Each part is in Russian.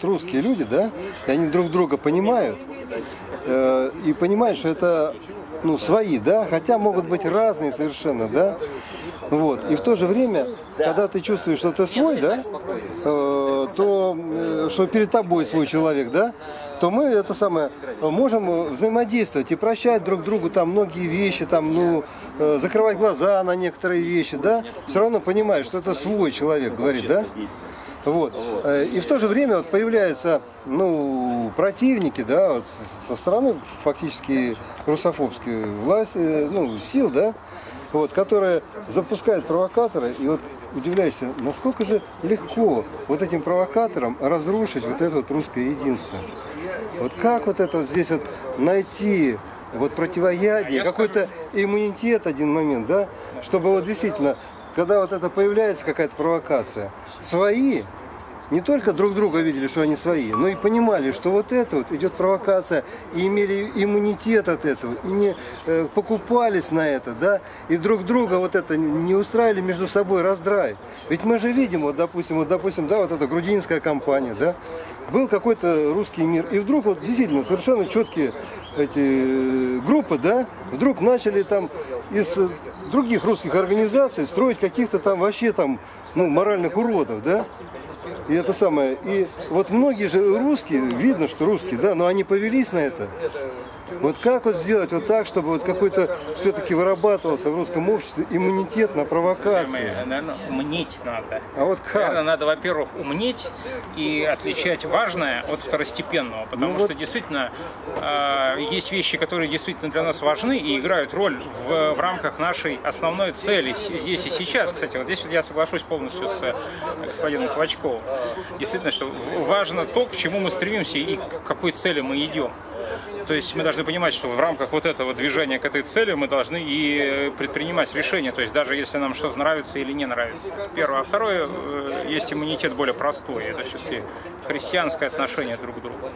Вот русские люди, да, и они друг друга понимают, э, и понимают, что это ну, свои, да, хотя могут быть разные совершенно, да, вот, и в то же время, когда ты чувствуешь, что ты свой, да, э, то, э, что перед тобой свой человек, да, то мы это самое можем взаимодействовать и прощать друг другу там многие вещи, там, ну, э, закрывать глаза на некоторые вещи, да, все равно понимаешь, что это свой человек говорит, да. Вот. Э, и в то же время вот появляются ну, противники, да, вот со стороны фактически русофобские власти, э, ну, сил, да, вот, которые запускают провокаторы, и вот удивляешься, насколько же легко вот этим провокаторам разрушить вот это вот русское единство. Вот как вот это вот здесь вот найти вот противоядие, какой-то иммунитет один момент, да, чтобы вот действительно, когда вот это появляется какая-то провокация, свои не только друг друга видели, что они свои, но и понимали, что вот это вот идет провокация, и имели иммунитет от этого, и не э, покупались на это, да, и друг друга вот это не устраивали между собой раздрай. Ведь мы же видим, вот допустим, вот допустим, да, вот эта грудинская компания, да, был какой-то русский мир, и вдруг вот действительно совершенно четкие эти э, группы, да, вдруг начали там из других русских организаций строить каких-то там вообще там, ну, моральных уродов, да, и это самое. И вот многие же русские, видно, что русские, да, но они повелись на это. Вот как вот сделать вот так, чтобы вот какой-то все-таки вырабатывался в русском обществе иммунитет на провокации? Наверное, умнеть надо. А вот как? Наверное, надо, во-первых, умнеть и отличать важное от второстепенного, потому ну, что вот... действительно э, есть вещи, которые действительно для нас важны и играют роль в, в рамках нашей основной цели здесь и сейчас. Кстати, вот здесь вот я соглашусь полностью с э, господином Ковачковым. Действительно, что важно то, к чему мы стремимся и к какой цели мы идем. То есть мы должны понимать, что в рамках вот этого движения к этой цели мы должны и предпринимать решения. То есть даже если нам что-то нравится или не нравится. Первое. А второе, э, есть иммунитет более простой. Это все-таки христианское отношение друг к другу.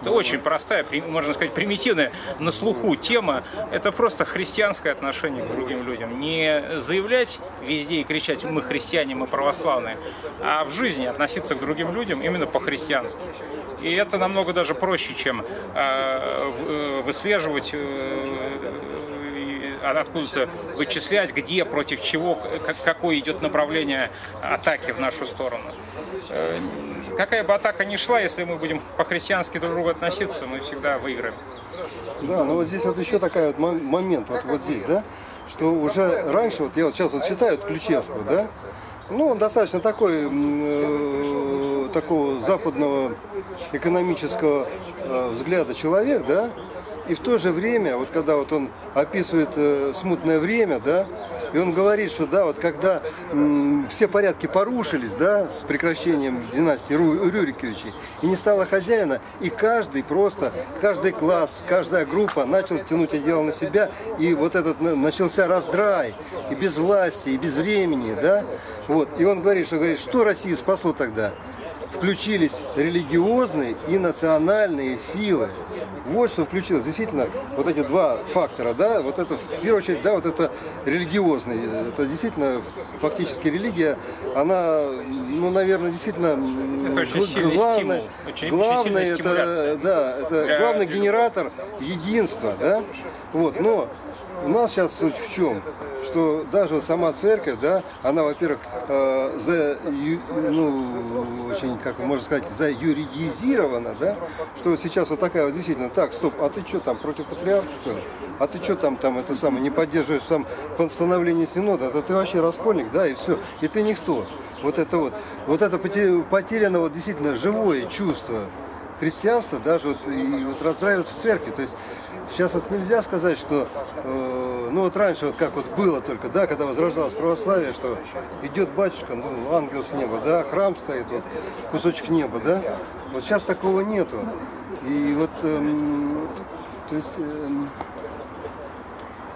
Это очень простая, можно сказать, примитивная на слуху тема. Это просто христианское отношение к другим людям. Не заявлять везде и кричать «мы христиане, мы православные», а в жизни относиться к другим людям именно по-христиански. И это намного даже проще, чем э, э, выслеживать э, откуда-то вычислять, где, против чего, какое идет направление атаки в нашу сторону какая бы атака ни шла, если мы будем по-христиански друг к другу относиться, мы всегда выиграем. Да, но вот здесь вот еще такой вот момент, вот, вот здесь, да, что уже раньше, вот я вот сейчас вот читаю Ключевского, да, ну, он достаточно такой, э, такого западного экономического э, взгляда человек, да, и в то же время, вот когда вот он описывает э, смутное время, да, и он говорит, что да, вот когда м, все порядки порушились, да, с прекращением династии Ру, Рюриковичей, и не стало хозяина, и каждый просто, каждый класс, каждая группа начал тянуть дело на себя, и вот этот начался раздрай, и без власти, и без времени, да, вот. И он говорит, что говорит, что Россию спасло тогда? Включились религиозные и национальные силы вот что включилось. Действительно, вот эти два фактора, да, вот это, в первую очередь, да, вот это религиозный, это действительно, фактически религия, она, ну, наверное, действительно, это очень главное, стимул, очень, главное, очень это, да, это главный генератор единства, да, вот, но у нас сейчас суть в чем? Что даже вот сама церковь, да, она, во-первых, э, за, ну, очень, как можно сказать, за юридизирована, да, что сейчас вот такая вот действительно, так, стоп, а ты что там, против патриарха, что ли? А ты что там, там, это самое, не поддерживаешь там постановление Синода, это ты вообще раскольник, да, и все, и ты никто. Вот это вот, вот это потеряно вот действительно живое чувство христианства, даже вот, и вот раздраиваются церкви, то есть Сейчас вот нельзя сказать, что, э, ну вот раньше вот как вот было только, да, когда возрождалось православие, что идет батюшка, ну ангел с неба, да, храм стоит, вот кусочек неба, да. Вот сейчас такого нету. И вот, эм, то есть, эм,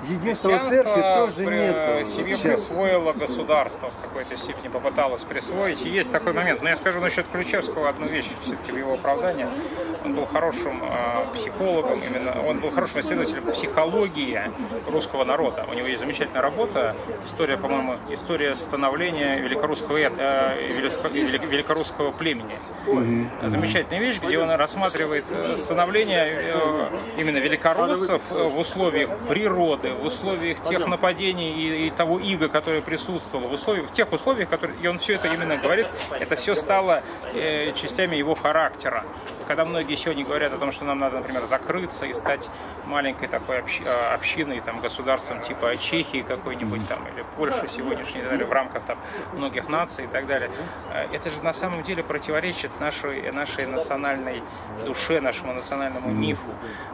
единства церкви тоже нет. себе присвоило государство в какой-то степени, попыталось присвоить. И есть такой момент. Но я скажу насчет Ключевского одну вещь все-таки в его оправдании. Он был хорошим э, психологом, именно он был хорошим исследователем психологии русского народа. У него есть замечательная работа, история, по-моему, история становления великорусского, э, великорусского племени. Замечательная вещь, где он рассматривает э, становление э, именно великороссов в условиях природы, в условиях тех нападений и, и того ига, которое присутствовало, в, условиях, в тех условиях, которые, и он все это именно говорит, это все стало э, частями его характера. Когда многие сегодня говорят о том, что нам надо, например, закрыться и стать маленькой такой общ, э, общиной, там, государством типа Чехии какой-нибудь там, или Польши сегодняшней, далее, в рамках там, многих наций и так далее, э, это же на самом деле противоречит нашей, нашей национальной душе, нашему национальному мифу.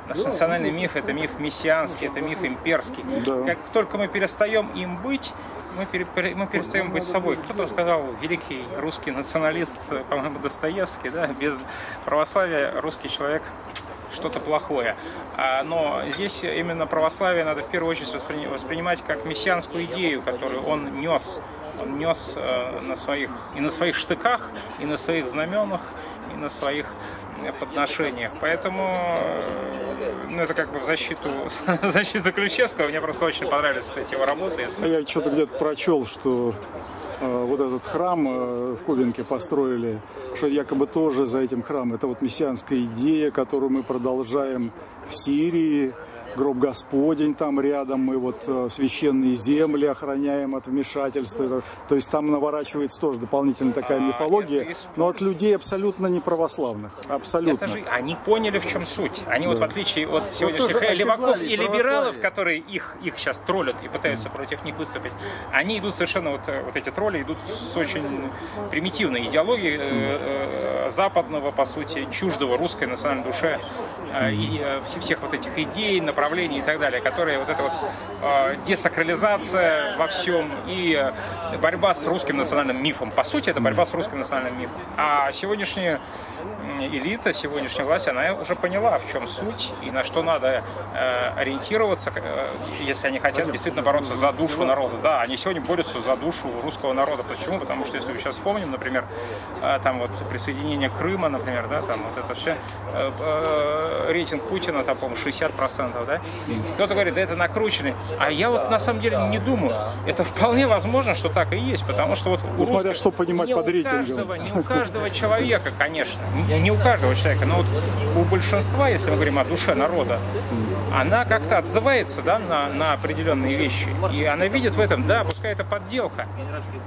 Наш национальный миф – это миф мессианский, это миф имперский. Да. Как только мы перестаем им быть, мы, пере, мы перестаем быть собой. Кто-то сказал, великий русский националист, по-моему, Достоевский, да, без православия русский человек что-то плохое. А, но здесь именно православие надо в первую очередь воспринимать как мессианскую идею, которую он нес. Он нес э, на своих, и на своих штыках, и на своих знаменах, и на своих подношениях. Поэтому э, ну, это как бы в защиту, в защиту Ключевского. Мне просто очень понравились вот эти его работы. А я что-то где-то прочел, что э, вот этот храм э, в Кубинке построили, что якобы тоже за этим храмом. Это вот мессианская идея, которую мы продолжаем в Сирии, гроб Господень там рядом, мы вот э, священные земли охраняем от вмешательства. То есть там наворачивается тоже дополнительная такая а, мифология, но от людей абсолютно не православных. Абсолютно. Это же они поняли, в чем суть. Они да. вот в отличие от сегодняшних вот леваков и либералов, которые их, их сейчас троллят и пытаются против них выступить, они идут совершенно, вот, э, вот эти тролли идут с очень примитивной идеологией э, э, западного, по сути, чуждого русской национальной душе э, и э, всех вот этих идей, направлений направлений и так далее, которые вот эта вот э, десакрализация во всем и борьба с русским национальным мифом. По сути, это борьба с русским национальным мифом. А сегодняшняя элита, сегодняшняя власть, она уже поняла, в чем суть и на что надо э, ориентироваться, э, если они хотят действительно бороться за душу народа. Да, они сегодня борются за душу русского народа. Почему? Потому что если вы сейчас вспомним, например, э, там вот присоединение Крыма, например, да, там вот это все, рейтинг Путина, там, по-моему, 60%, да, да? Кто-то говорит, да это накрученный. А я вот на самом деле не думаю. Это вполне возможно, что так и есть, потому что вот ну, смотря что понимать не под рейтингом. Каждого, не у каждого человека, конечно, не у каждого человека, но вот у большинства, если мы говорим о душе народа, она как-то отзывается да, на, на определенные вещи. И она видит в этом, да, пускай это подделка.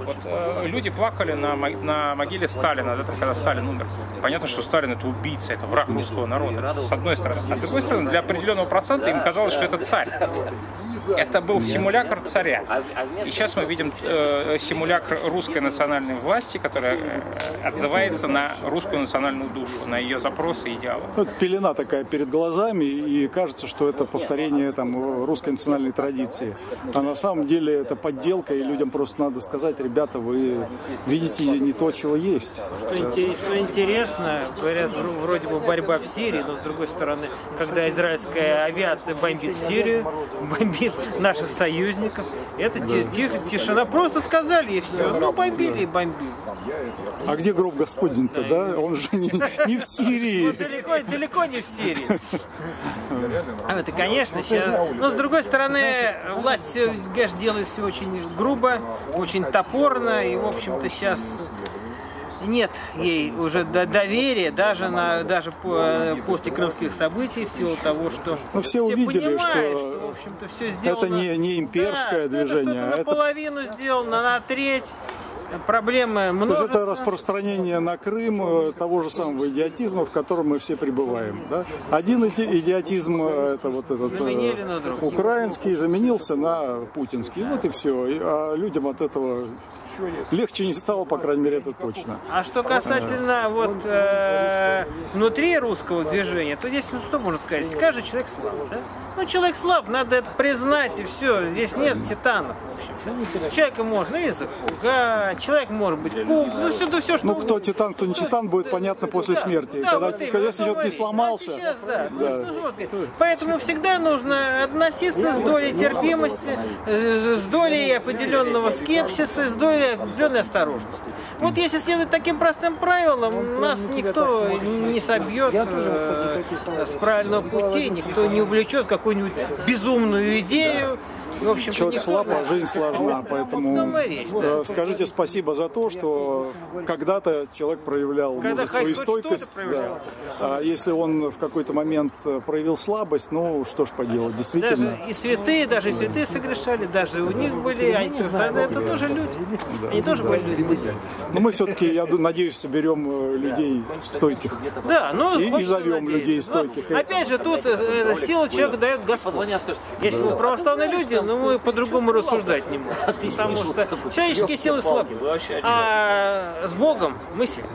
Вот э, люди плакали на, на могиле Сталина, да, когда Сталин умер. Понятно, что Сталин это убийца, это враг русского народа, с одной стороны. А с другой стороны, для определенного процента им казалось, что это царь. Это был симулятор царя. И сейчас мы видим э, симулятор русской национальной власти, которая э, отзывается на русскую национальную душу, на ее запросы и идеалы. Ну, пелена такая перед глазами, и кажется, что это повторение там, русской национальной традиции. А на самом деле это подделка, и людям просто надо сказать, ребята, вы видите не то, чего есть. Что, интерес, что интересно, говорят, вроде бы борьба в Сирии, но с другой стороны, когда израильская авиация бомбит Сирию, бомбит наших союзников. Это тишина. Просто сказали и все. Ну, бомбили и бомбили. А где гроб Господень-то, да? Он же не, не в Сирии. Ну, далеко, далеко не в Сирии. А это, конечно, сейчас... Но, с другой стороны, власть все, конечно, делает все очень грубо, очень топорно. И, в общем-то, сейчас нет ей уже доверия даже на даже э, после крымских событий в силу того, что Но ну, все, все увидели, понимают, что, что в общем-то все сделано. Это не, не имперское да, движение. Это что-то наполовину это... сделано, на треть. Проблемы. То есть это распространение на Крым э, того же самого идиотизма, в котором мы все пребываем. Да? Один идиотизм, э, это вот этот украинский, заменился на путинский. Вот и все. А людям от этого легче не стало, по крайней мере, это точно. А что касательно вот э, внутри русского движения, то здесь ну, что можно сказать? Каждый человек слаб, да? Ну, человек слаб, надо это признать, и все. Здесь нет титанов, в общем-то. Человека можно и запугать, человек может быть куп, ну, все, да все, что Ну, кто титан, кто не титан, будет понятно после Да, смерти. да, когда, вот именно, когда не сломался, А сейчас, да. да. Ну, что можно сказать? Поэтому всегда нужно относиться с долей терпимости, э, с долей определенного скепсиса, с долей определенной осторожности. Вот если следовать таким простым правилам, нас никто не собьет э, с правильного пути, никто не увлечет какую-нибудь безумную идею. В общем Человек слаб, а жизнь сложна, поэтому В том и речь, да. э, скажите спасибо за то, что когда-то человек проявлял Когда мужество и стойкость. проявлял. да. А если он в какой-то момент э, проявил слабость, ну что ж поделать, действительно. Даже и святые, даже и святые согрешали, даже у них были, они это тоже люди. Они тоже были людьми. Но мы все-таки, я надеюсь, соберем э, людей стойких. Да, ну И- и зовем надеяться. людей Но, стойких. опять же, тут силу человека дает Господь. Если мы православные люди, ну мы по-другому рассуждать не можем. Потому что человеческие силы слабы. А с Богом мы сильны.